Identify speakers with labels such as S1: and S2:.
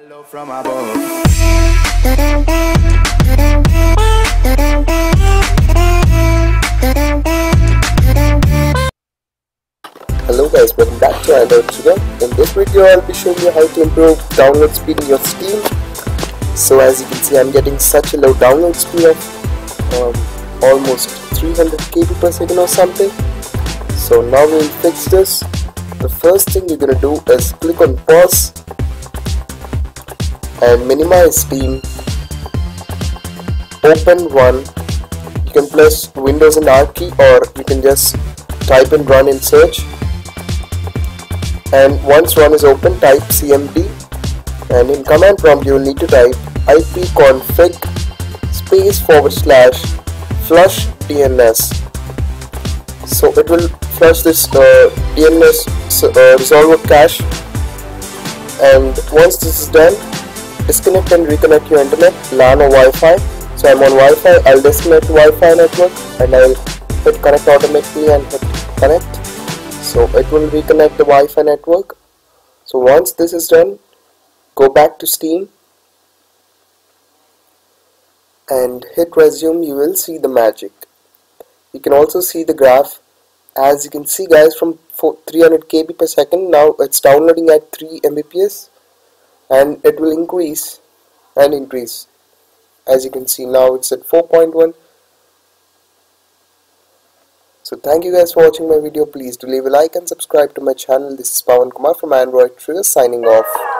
S1: Hello from above.
S2: Hello guys, welcome back to Android Tutor. In this video I'll be showing you how to improve download speed in your Steam. So as you can see I'm getting such a low download speed of um, almost 300 KB per second or something. So now we'll fix this. The first thing you're gonna do is click on pause and minimize Steam. Open one. You can press Windows and R key or you can just type and run in search and once run is open type cmd and in command prompt you will need to type ipconfig space forward slash flush dns so it will flush this uh, dns uh, resolver cache and once this is done disconnect and reconnect your internet. LAN or Wi-Fi. So I'm on Wi-Fi. I'll disconnect Wi-Fi network and I'll hit connect automatically and hit connect. So it will reconnect the Wi-Fi network. So once this is done go back to Steam and hit resume. You will see the magic. You can also see the graph. As you can see guys from 300 KB per second now it's downloading at 3 Mbps and it will increase and increase as you can see now it's at 4.1 so thank you guys for watching my video. Please do leave a like and subscribe to my channel. This is Pavan Kumar from Android Trio signing off.